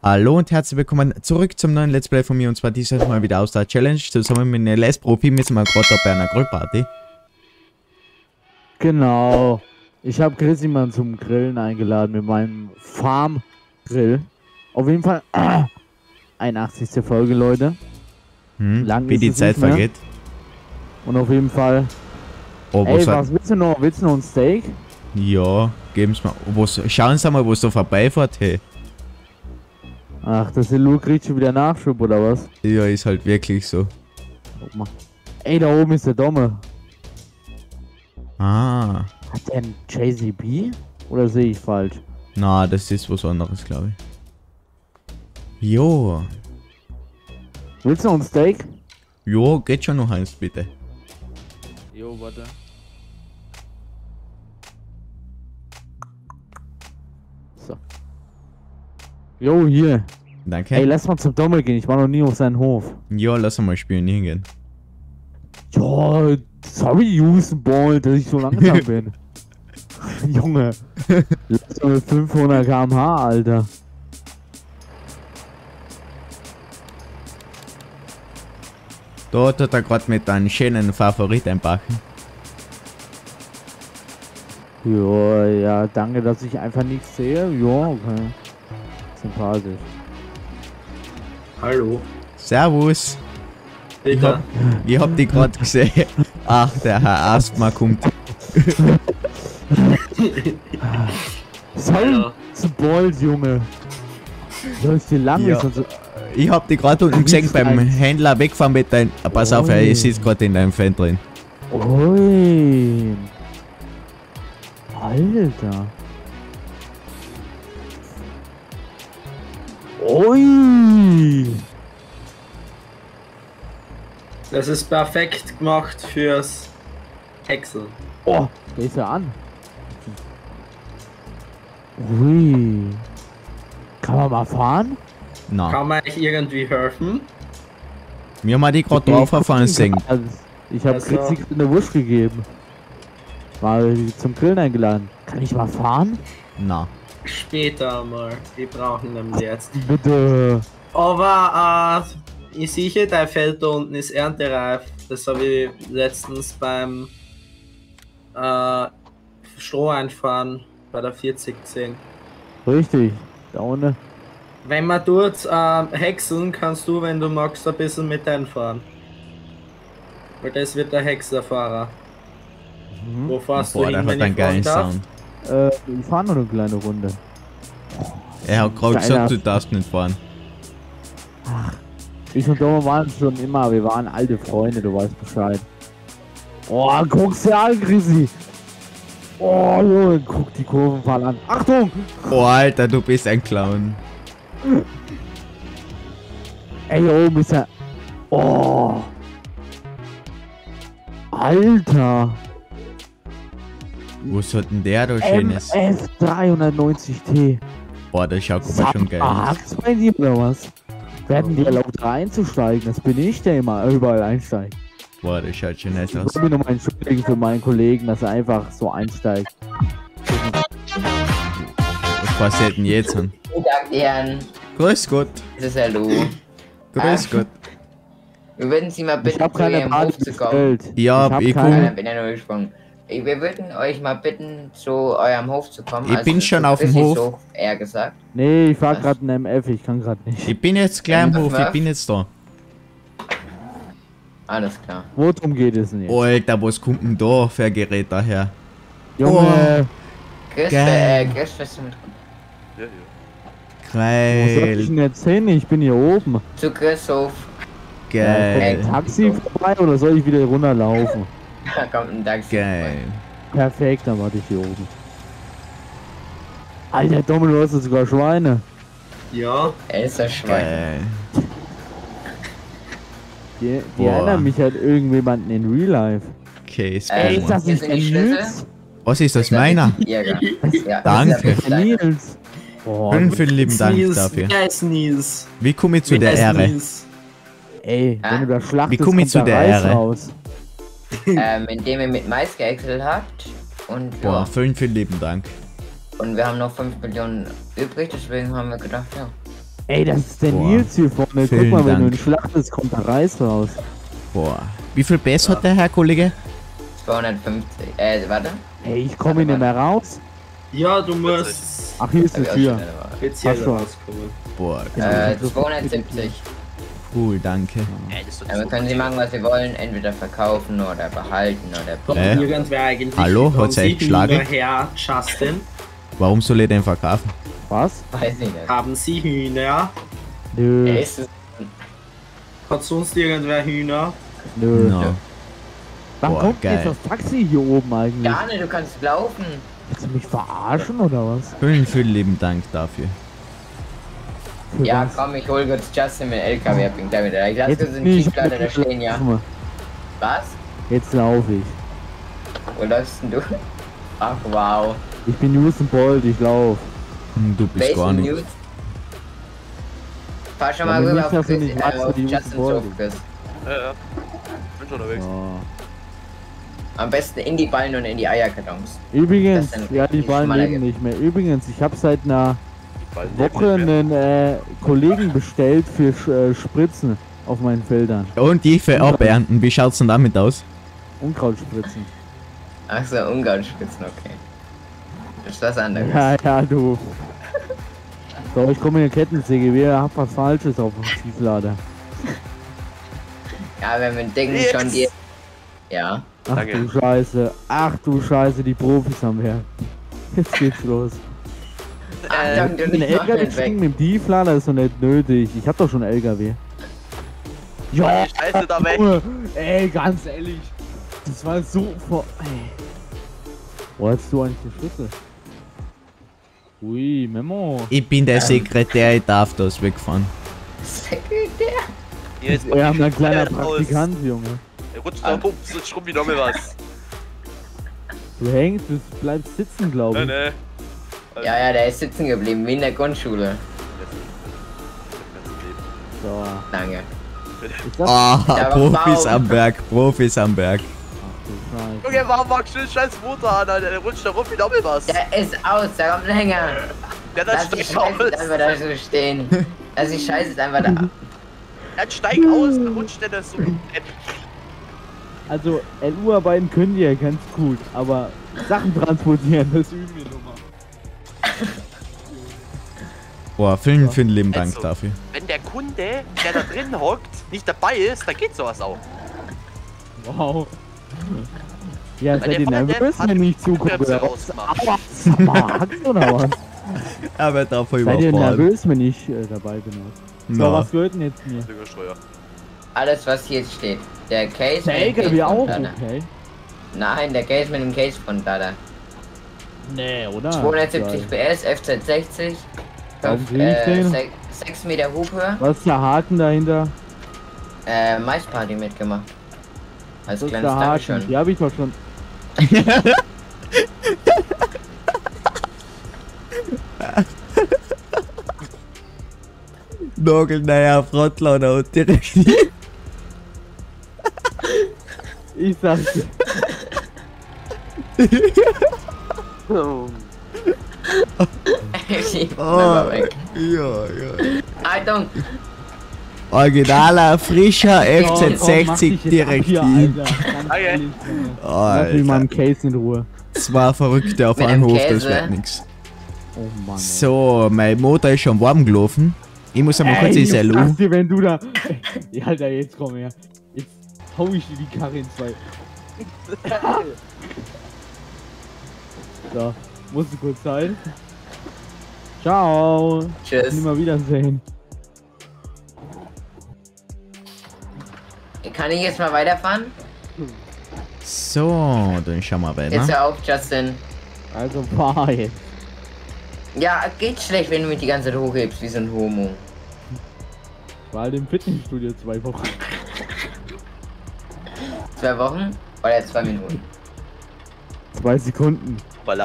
Hallo und herzlich willkommen zurück zum neuen Let's Play von mir und zwar dieses Mal wieder aus der Challenge. Zusammen mit einem Les Profi müssen wir gerade bei einer Grillparty. Genau. Ich habe Chrissy mal zum Grillen eingeladen mit meinem Farm-Grill. Auf jeden Fall 81. Folge, Leute. Hm, Lang wie die Zeit vergeht. Und auf jeden Fall. Oh, Ey, was willst du noch? Willst du noch ein Steak? Ja, geben's mal. Was, schauen Sie mal, wo es da vorbeifährt, hey. Ach, das Lu kriegt schon wieder Nachschub oder was? Ja, ist halt wirklich so. Guck mal. Ey, da oben ist der Domme. Ah, Hat der ein JCB? Oder sehe ich falsch? na, das ist was anderes, glaube ich. Jo, Willst du noch ein Steak? jo, geht schon noch eins, bitte. Jo, warte. So. Jo, hier. Danke. Ey, lass mal zum Dommel gehen. Ich war noch nie auf seinen Hof. ja, lass mal spielen hingehen. Ja, sorry, Usenball, dass ich so langsam bin. Junge. Lass mal mit 500 km/h, Alter. Da tut er gerade mit einem schönen Favorit einpacken. Ja, ja, danke, dass ich einfach nichts sehe. Ja, okay. Sympathisch. Hallo. Servus. Ich hab, ich hab die gerade gesehen. Ach, der Herr Asthma kommt. Sorry, Hallo. zu Balls, Junge. Läuft hier lang Ja. ist und so. Ich hab die gerade unten gesehen beim Händler wegfahren mit deinem. Pass auf, er sitzt gerade in deinem Fan drin. Ui. Alter. Ui. Das ist perfekt gemacht fürs Häckseln. Oh, der ist ja an. Ui. Kann man mal fahren? Na, Kann man euch irgendwie helfen? wir haben die gerade draufgefahren sehen. Also, Ich habe Also- Chrissy eine Wurst gegeben. Mal zum Grillen eingeladen. Kann ich mal fahren? Na, Später mal. Wir brauchen nämlich jetzt. Bitte. Aber äh, ich sehe, dein Feld da unten ist erntereif. Das habe ich letztens beim äh, Stroh einfahren bei der 40 gesehen. Richtig. Da ohne. Wenn man dort äh, häckseln, kannst du, wenn du magst, ein bisschen mit einfahren. Weil das wird der Häckslerfahrer. Mhm. Wo fährst boah, du hin, wenn ich geilen fragen darf? Äh, wir fahren nur eine kleine Runde. Er hat gerade gesagt, du darfst nicht fahren. Ich und Doma waren schon immer, wir waren alte Freunde, du weißt Bescheid. Oh, guck's dir an, Chrissy. Oh, Junge, guck die Kurvenfahrt an. Achtung! Oh, Alter, du bist ein Clown. Ey, hier oben ist ja. Oh. Alter. Was hat denn der da Schönes? MF 390T. Boah, das schaut aber schon geil aus. Bei dir oder was? Werden die erlaubt reinzusteigen? Das bin ich, der immer überall einsteigt. Boah, das schaut schon Ich aus. muss mich nochmal entschuldigen für meinen Kollegen, dass er einfach so einsteigt. Was passiert denn jetzt? An? Guten Tag, Herren. Grüß Gott. Das ist Hallo. Grüß Ah. Gott. Wir würden Sie mal Ich bitten, hab zu keine Ihrem Party Hof zu kommen. bestellt. Ja, hab ich bin ich nur gesprungen. Ich- Wir würden euch mal bitten, zu eurem Hof zu kommen. Ich bin schon auf dem Hof. eher gesagt. Nee, ich fahr Was? gerade einen MF, ich kann gerade nicht. Ich bin jetzt gleich am Hof, ich was? bin jetzt da. Alles klar. Worum geht es denn jetzt? Alter, was kommt denn da für ein Gerät daher? Junge, Chris, Geil. äh, Chris, bist du mit wo soll ich Geil, denn jetzt hin? Ich bin hier oben. zu Chris Hof? Ja, geil, ein Taxi vorbei oder soll ich wieder runterlaufen? Da kommt ein Taxi. geil. Perfekt, dann warte ich hier oben. Alter, du hast ja sogar Schweine. Ja, Er ist das Schwein. Geil. Die, die erinnern mich halt irgendjemanden in Real Life. Okay, Äh, Spawn. ist das nicht. Nils? Was ist das, meiner? Jäger. Ja, Danke. ist. Nils. Boah, Vielen, vielen lieben Dank Nils, dafür. Wer ist Nils? Wie komme ich zu Wer der ist Ehre? Nils? ey, Ah. wenn du da schlachtest, Wie komm ich kommt zu der Reis Ehre? raus. ähm, indem ihr mit Mais geäxelt habt. Und, Boah, ja. vielen, vielen lieben Dank. und wir haben noch 5 Millionen übrig, deswegen haben wir gedacht, ja. Ey, das ist der Boah. Nils hier vorne. Guck Vielen mal, wenn Dank. du ihn schlachtest, kommt der Reis raus. Boah. Wie viel Bass hat der Herr Kollege? 250. Äh, warte. Ey, ich komme nicht mehr raus. Ja, du musst Ach, hier ist auch Tür. speziell rauskommen. Boah, Äh, 270. cool, danke. Aber so können Sie machen, was Sie wollen. Entweder verkaufen oder behalten oder... Hä? irgendwer eigentlich Hallo? euch Sie geschlagen? Justin? Warum soll ich den verkaufen? Was? Weiß ich nicht. Haben Sie Hühner? Nö. Hat sonst irgendwer Hühner? nö. No. Wann Boah, kommt geil. jetzt das Taxi hier oben eigentlich? Gar nicht, du kannst laufen. Willst du mich verarschen oder was? Vielen, vielen lieben Dank dafür. Ja, was? komm, ich hol kurz Justin mit LKW, hab ihn da wieder. Ich lasse Jetzt kurz den bin ich Tieflader da stehen, ja. Was? Jetzt laufe ich. Wo läufst denn du? Ach, wow. Ich bin Usain Bolt, ich laufe. Hm, Du bist gar Welchen nicht. News? Fahr schon Ja, mal rüber ich auf, Chris, nicht äh, weiß, auf Usain Hof, Chris. Ja, ja. Bin schon unterwegs. Ja. Am besten in die Ballen und in die Eierkartons. Übrigens, ja, die Ballen leben nicht mehr. Übrigens, ich habe seit einer Woche einen äh, Kollegen bestellt für Sch äh, Spritzen auf meinen Feldern. Und die für abernten. Wie schaut's denn damit aus? Unkrautspritzen. Ach so, Ungarnspitzen, okay. Das ist was anderes. Ja, ja, du. So, ich komme in die Kettensäge. Wir haben was Falsches auf dem Tieflader. Ja, wenn wir denken Jetzt. schon die. Ja. Ach Danke. du Scheiße. Ach du Scheiße, die Profis am Werk. Jetzt geht's los. Achtung, du Ein LKW kriegen mit dem Tieflader ist doch nicht nötig. Ich hab doch schon LKW. Ja, Scheiße da weg. Ey, ganz ehrlich. Das war so vor. Ey. Wo hast du eigentlich den Schlüssel? Ui, Memo. Ich bin der Sekretär, ich darf das wegfahren. Sekretär. Ist Wir haben ein kleiner Steuern aus. Praktikant, Junge. Er rutscht da rum, so schrumm wie noch mal was. Du hängst, du bleibst sitzen, glaube Nee, ich. Nee. Ja, ja, der ist sitzen geblieben, wie in der Grundschule. So. Danke. Ist? Ah, aber Profis am Berg, Profis am Berg. Junge, warum magst du den scheiß Motor an, Alter? Der rutscht da rum wie was. Der ist aus, der kommt länger. Der dann Lass jetzt aus. einfach da so stehen. Lass die Scheiße jetzt einfach da. Dann steig aus, dann rutscht der das so. Also, LU-Arbeiten können die ja ganz gut, aber Sachen transportieren, das üben wir nun Boah, vielen, vielen lieben Dank Also. dafür. Wenn der Kunde, der da drin hockt, nicht dabei ist, dann geht sowas auch. Wow. Ja, Weil seid der ihr nervös, wenn ich zugucke oder was? oder was? Aber davon Seid ihr überfallen. nervös, wenn ich äh, dabei bin? So, was gehört denn jetzt mir? Alles, was hier jetzt steht. Der Case Der mit dem LKW auch, okay. Nein, der Case mit dem Case-Frontlader. Nee, oder? 270 Geil. PS, FZ60. Krieg ich den? 6 Meter Hubhöhe. Was ist der Haken dahinter? Äh, Maisparty mitgemacht. Als Das kleines. Dankeschön. Die habe ich doch schon. Nagelneuer Frontlader und direkt. Ich sag's dir. Schieb Oh, ja, ja. Achtung! Originaler, frischer Oh, komm, mach FZ60 dich jetzt ab direkt hier, hin. Alter. Lass mich im Case in Ruhe. zwei Verrückte auf einem Hof, das wird nix. Oh Mann. ey. So, mein Motor ist schon warm gelaufen. Ich muss einmal kurz ins ich LU. wenn du da. Ja, Alter, jetzt komm her. Jetzt hau ich dir die Karre in zwei. so, musst du kurz sein. Ciao. Tschüss. Mal wiedersehen. Kann ich jetzt mal weiterfahren? So, dann schauen wir Jetzt weiter. hör auf, Justin. Also fahr jetzt. Ja, geht schlecht, wenn du mich die ganze Zeit hochhebst, wie so ein Homo. War halt im Fitnessstudio zwei Wochen. Zwei Wochen oder zwei Minuten? Zwei Sekunden. Voila.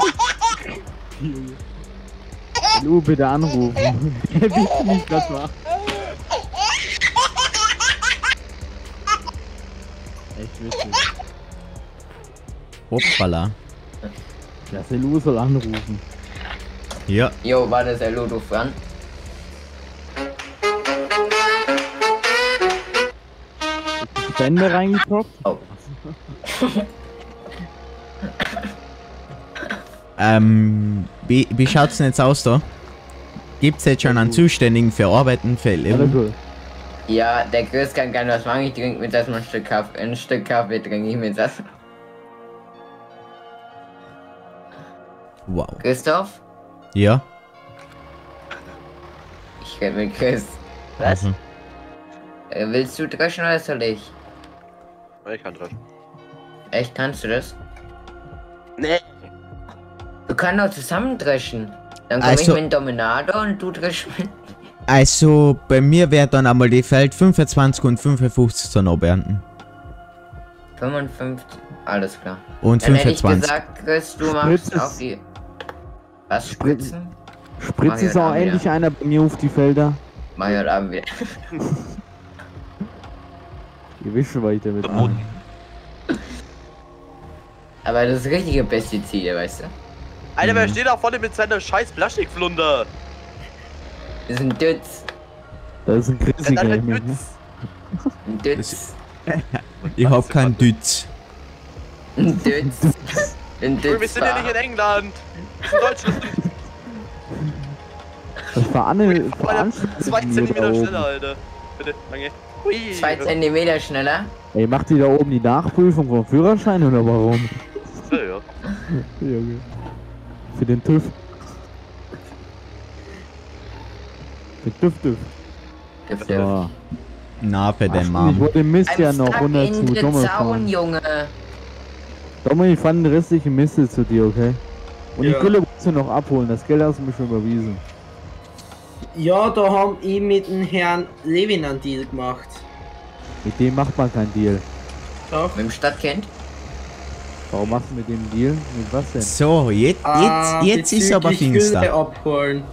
Lu, bitte anrufen. Er wisst nicht, was war. Echt witzig. Hoppala. Ja, Selu soll anrufen. Ja. Jo, warte, Selu, du Fran? Bände reingepoppt. Oh. ähm, wie, wie schaut's denn jetzt aus da? Gibt's jetzt schon einen Zuständigen für Arbeiten für Leben? Ja, der Chris kann gerne was machen. Ich trinke mit das mal ein Stück Kaffee. Ein Stück Kaffee trinke ich mit das. Wow. Christoph? Ja. Ich rede mit Chris. Was? Also. Äh, Willst du dreschen oder soll ich? Ich kann treffen. Echt, kannst du das? Nee. Du kannst doch zusammen dreschen. Dann komm Also- ich mit dem Dominator und du dreschst mit. Also, bei mir wäre dann einmal die Feld 25 und 55 zu noch beenden. 55. Alles klar. Und Dann hätte ich 25. gesagt, Chris, du machst Spritzes. auf die. Was? Spritzen. Ich ist auch endlich einer bei mir auf die Felder. Mach ich heute Abend wieder. Ihr wisst schon, was ich damit Und- meine. Aber das ist richtige Pestizide, weißt du? Alter, Mhm. wer steht da vorne mit seiner scheiß Plastikflunder? Das ist ein Dütz. Das ist ein dann Gaming. mit Ne? Ein Dütz. Ich hab keinen Dütz. Ein Dütz. Ein Wir Dütz. sind ja nicht in England. Wir sind in Deutschland. Das war Anne. Zwei Zentimeter schneller, Alter. Bitte, danke. Hui. Zwei Zentimeter schneller. Ey, macht die da oben die Nachprüfung vom Führerschein oder warum? Ja, ja. Junge. Für den TÜV. Für TÜV TÜV. Dürft ihr. So. Na, für den ich Mom. wollte den Mist ja noch stuck 100 in zu the Dommel Zaun, fahren. Junge. Dommel, ich fand den restlichen Mist zu dir, okay? Und Ja. die Gülle musst du noch abholen, das Geld hast du mir schon überwiesen. Ja, da haben ich mit dem Herrn Levin einen Deal gemacht. Mit dem macht man keinen Deal. Doch. Mit dem Stadtkind? Warum machst du mit dem Deal? Mit was denn? So, jetzt, Ah, jetzt, jetzt ist aber bezüglich Gülle finster. abholen.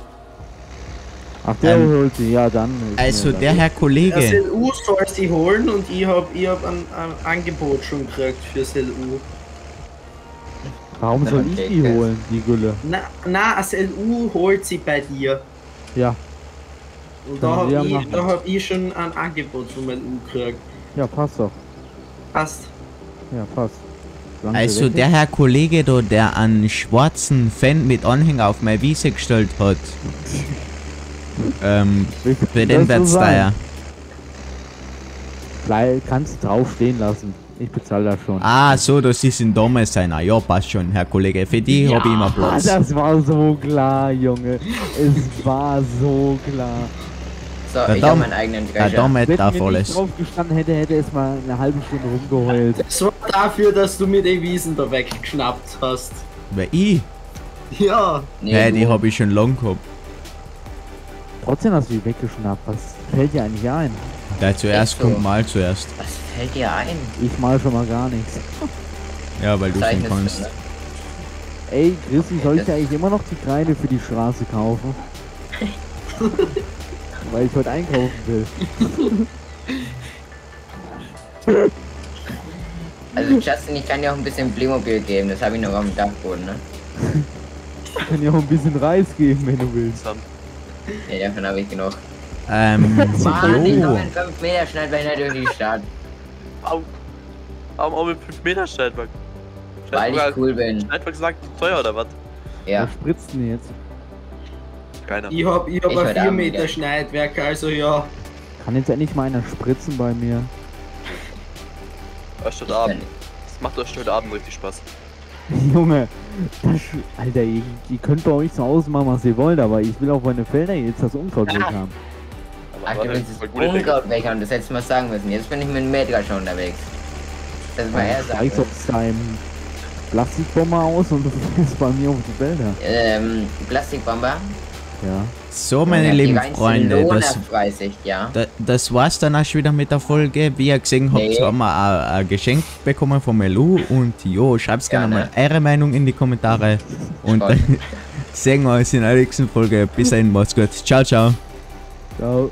Ach, der Ähm, holt sie, ja dann. Also, der. Herr Das Kollege, LU soll sie holen und ich hab, ich hab ein, ein Angebot schon gekriegt fürs LU. Warum soll ich die holen, die Gülle? Na, na, das LU holt sie bei dir. Ja, Und da Können hab, wir ich, da hab ich schon ein Angebot vom LU gekriegt. ja, passt doch. Passt. Ja, passt. Also der. Herr Kollege da, der einen schwarzen Fan mit Anhänger auf meine Wiese gestellt hat. ähm, für den wird's sein. teuer. Bleib, kannst drauf stehen lassen. Ich bezahle das schon. Ah, so, das ist ein dummes seiner. Ja, passt schon, Herr Kollege. Für die hab ich immer Ah, Platz. das war so klar, Junge. Es war so klar. So, Der ich Dom- hab meinen eigenen Der Drescher. Dumme Wenn darf mir nicht alles. drauf gestanden hätte, hätte es mal eine halbe Stunde rumgeheult. Das war dafür, dass du mir die Wiesen da weggeschnappt hast. Weil ich? Ja. Nee, Ja, die hab ich schon lang gehabt. Trotzdem hast du die weggeschnappt. Was fällt dir eigentlich ein? Der zuerst so? kommt mal zuerst. Was fällt dir ein? Ich mal schon mal gar nichts. Ja, weil du schon kannst. Ey, Christi, soll ich dir eigentlich immer noch die Kreide für die Straße kaufen? Weil ich heute einkaufen will. Also Justin, ich kann dir auch ein bisschen Playmobil geben, das habe ich noch dem Dachboden, ne? Ich kann dir auch ein bisschen Reis geben, wenn du willst. Ja, davon habe ich genug. Ähm, Mann, ich jo. in 5 Meter einer durch die Stadt, Au. Warum auch mit 5 Meter Schnellbank? weil ich cool bin. Schnellbank sagt teuer oder was? Ja, Was spritzt denn jetzt? Keiner. Ich hab, ich hab Ich ein heute 4 Abend Meter. Schneidwerk, also ja. Kann jetzt endlich mal einer spritzen bei mir? Erst heute Abend. Das macht euch heute Abend richtig Spaß. Junge, das, Alter, ihr, ihr könnt bei euch zu Hause machen, was ihr wollt, aber ich will auf meine Felder jetzt das Unkraut weg Ah. haben. Ach, du willst das. Unkraut weg haben, das hättest du mal sagen müssen. Jetzt bin ich mit dem Meter schon unterwegs. Das war er sagen. Reichst aus deinem Plastikbomber aus und du fährst bei mir auf die Felder. Ähm, Plastikbomber. Ja. So, meine Ja, lieben Freunde, das, Lohnerfreisicht, ja. da, das war's dann auch schon wieder mit der Folge. Wie ihr gesehen habt, Nee. haben wir ein, ein Geschenk bekommen vom Elu. Und jo, schreibt gerne Gerne. mal eure Meinung in die Kommentare. Und Voll. dann sehen wir uns in der nächsten Folge. Bis dahin, macht's gut. Ciao, ciao. Ciao.